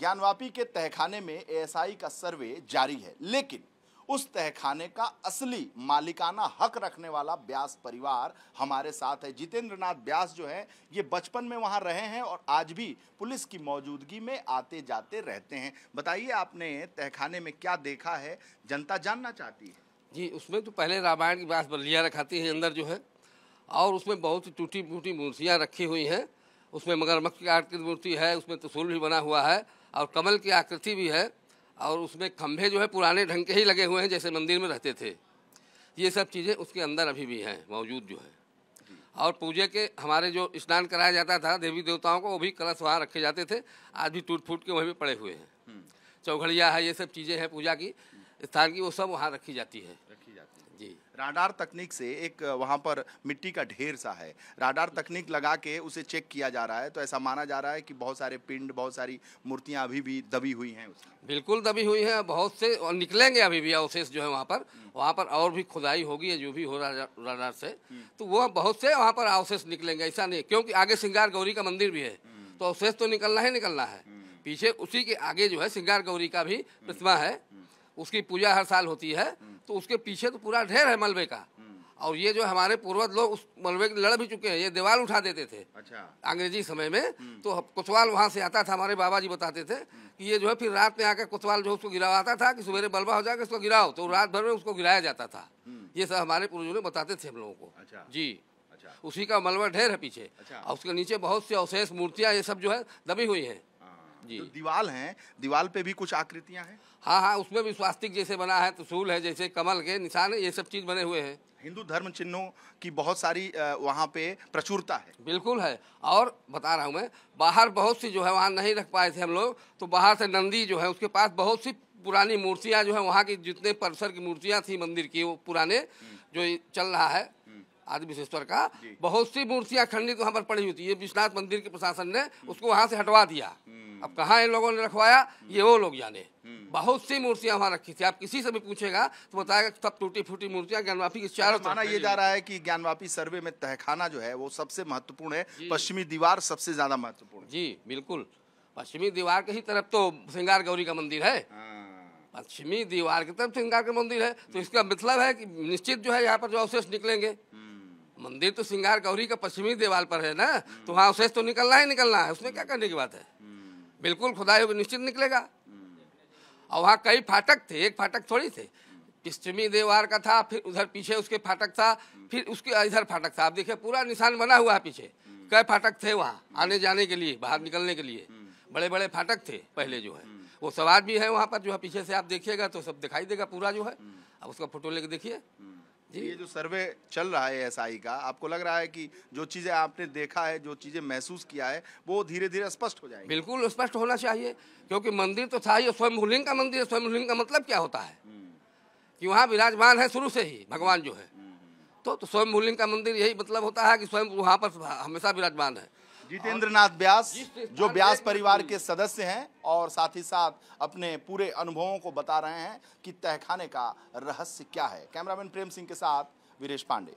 ज्ञानवापी के तहखाने में एएसआई का सर्वे जारी है, लेकिन उस तहखाने का असली मालिकाना हक रखने वाला ब्यास परिवार हमारे साथ है। जितेंद्र नाथ ब्यास जो है, ये बचपन में वहाँ रहे हैं और आज भी पुलिस की मौजूदगी में आते जाते रहते हैं। बताइए, आपने तहखाने में क्या देखा है? जनता जानना चाहती है। जी, उसमें तो पहले रामायण की बात बलिया रखाती है अंदर जो है, और उसमें बहुत ही टूटी फूटी मूर्तियाँ रखी हुई हैं। उसमें मगरमच्छ की आकृति मूर्ति है, उसमें तसूल भी बना हुआ है और कमल की आकृति भी है और उसमें खंभे जो है पुराने ढंग के ही लगे हुए हैं जैसे मंदिर में रहते थे। ये सब चीज़ें उसके अंदर अभी भी हैं मौजूद जो है। और पूजे के हमारे जो स्नान कराया जाता था देवी देवताओं को वो भी कलश वहाँ रखे जाते थे। आज भी टूट फूट के वहीं पर पड़े हुए हैं। चौघड़िया है ये सब चीज़ें हैं पूजा की। स्थान की वो सब वहाँ रखी जाती है। रखी जाती है। जी। राडार तकनीक से एक वहाँ पर मिट्टी का ढेर सा है। राडार तकनीक लगा के उसे चेक किया जा रहा है तो ऐसा माना जा रहा है कि बहुत सारे पिंड बहुत सारी मूर्तियाँ अभी भी दबी हुई हैं उसमें। बिल्कुल दबी हुई है बहुत से और निकलेंगे अभी भी अवशेष जो है वहाँ पर। वहाँ पर और भी खुदाई होगी जो भी हो रहा है राडार से। तो वो बहुत से वहाँ पर अवशेष निकलेंगे ऐसा नहीं क्योंकि आगे सिंगार गौरी का मंदिर भी है। तो अवशेष तो निकलना ही निकलना है। पीछे उसी के आगे जो है सिंगार गौरी का भी प्रतिमा है। उसकी पूजा हर साल होती है तो उसके पीछे तो पूरा ढेर है मलबे का। और ये जो हमारे पूर्वज लोग उस मलबे की लड़ भी चुके हैं ये दीवार उठा देते थे अच्छा। अंग्रेज़ी समय में। तो कोतवाल वहाँ से आता था हमारे बाबा जी बताते थे कि ये जो है फिर रात में आकर कोतवाल जो उसको गिरावाता था कि सवेरे बलबा हो जाएगा इसको गिराओ तो रात भर में उसको गिराया जाता था। ये सब हमारे पूर्वजों ने बताते थे हम लोगों को। अच्छा। जी। अच्छा। उसी का मलबा ढेर है पीछे। अच्छा। और उसके नीचे बहुत सी अवशेष मूर्तियाँ ये सब जो है दबी हुई हैं हाँ, जी। दीवाल हैं दीवाल पे भी कुछ आकृतियाँ हैं? हाँ हाँ उसमें भी स्वास्तिक जैसे बना है त्रिशूल है जैसे कमल के निशान ये सब चीज़ बने हुए हैं। हिंदू धर्म चिन्हों की बहुत सारी वहाँ पे प्रचुरता है। बिल्कुल है। और बता रहा हूँ मैं बाहर बहुत सी जो है वहाँ नहीं रख पाए थे हम लोग तो बाहर से नंदी जो है उसके पास बहुत सी पुरानी मूर्तियाँ जो है वहाँ की जितने परिसर की मूर्तियाँ थी मंदिर की वो पुराने जो चल रहा है आदि विशेश्वर का बहुत सी मूर्तियाँ खंडित वहाँ पर पड़ी हुई थी। ये विश्वनाथ मंदिर के प्रशासन ने उसको वहाँ से हटवा दिया। अब कहाँ इन लोगों ने रखवाया? ये वो लोग जाने। बहुत सी मूर्तियाँ वहाँ रखी थी। आप किसी से भी पूछेगा तो बताएगा सब टूटी फूटी मूर्तियाँ ज्ञानवापी की चारों माना तरफ़ ये जा रहा है कि ज्ञानवापी सर्वे में तहखाना जो है वो सबसे महत्वपूर्ण है। पश्चिमी दीवार सबसे ज़्यादा महत्वपूर्ण जी बिल्कुल। पश्चिमी दीवार के ही तरफ़ तो श्रृंगार गौरी का मंदिर है। पश्चिमी दीवार की तरफ़ श्रृंगार का मंदिर है। तो इसका मतलब है कि निश्चित जो है यहाँ पर जो अवशेष निकलेंगे। मंदिर तो श्रृंगार गौरी का पश्चिमी दीवार पर है ना? तो वहाँ अवशेष तो निकलना ही निकलना है। उसमें क्या करने की बात है? बिल्कुल खुदाई निश्चित निकलेगा। और वहाँ कई फाटक थे, एक फाटक थोड़ी थे। पश्चिमी दीवार का था, फिर उधर पीछे उसके फाटक था, फिर उसके इधर फाटक था। आप देखिए, पूरा निशान बना हुआ है पीछे। कई फाटक थे वहाँ, आने जाने के लिए, बाहर निकलने के लिए। बड़े बड़े फाटक थे पहले जो है। वो सवार भी है वहाँ पर, जो है पीछे से आप देखिएगा तो सब दिखाई देगा पूरा जो है। अब उसका फ़ोटो लेके देखिए। ये जो सर्वे चल रहा है एसआई का आपको लग रहा है कि जो चीज़ें आपने देखा है जो चीज़ें महसूस किया है वो धीरे धीरे स्पष्ट हो जाएगी? बिल्कुल स्पष्ट होना चाहिए क्योंकि मंदिर तो था ही स्वयंभूलिंग का मंदिर स्वयंभूलिंग का मतलब क्या होता है? कि वहाँ विराजमान है शुरू से ही भगवान जो है। तो, तो स्वयंभूलिंग का मंदिर यही मतलब होता है कि स्वयं वहाँ पर हमेशा विराजमान है। जितेंद्र नाथ व्यास जो व्यास परिवार के सदस्य हैं और साथ ही साथ अपने पूरे अनुभवों को बता रहे हैं कि तहखाने का रहस्य क्या है। कैमरामैन प्रेम सिंह के साथ वीरेश पांडे।